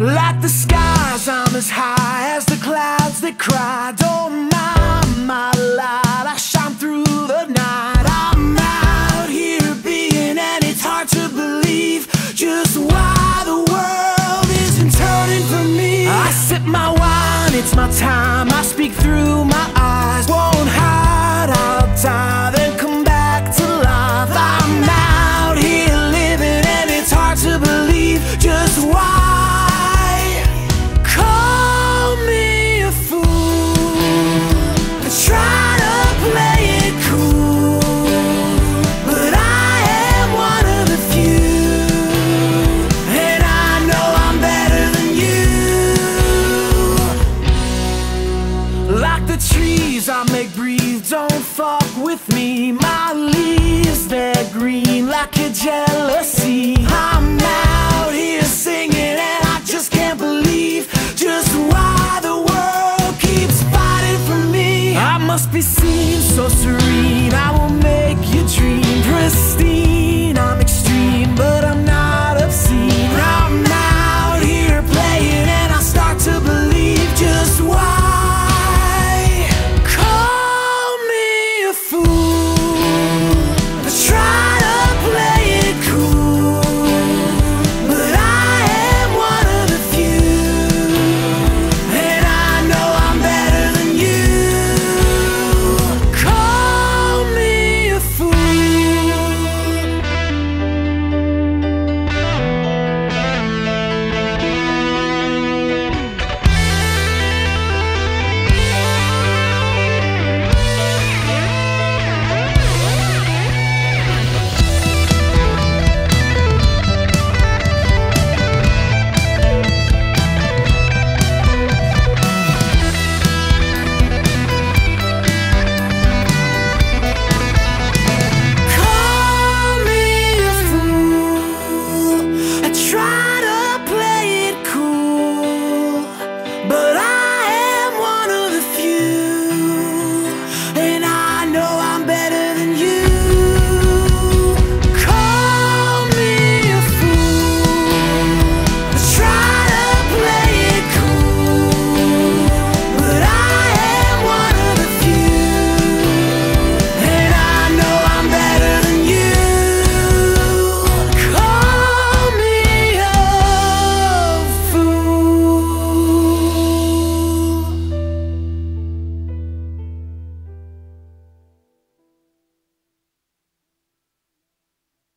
Like the skies, I'm as high as the clouds that cry. Don't trees I make breathe, don't fuck with me. My leaves, they're green like a jealousy. I'm out here singing, and I just can't believe just why the world keeps fighting for me. I must be seen so surreal.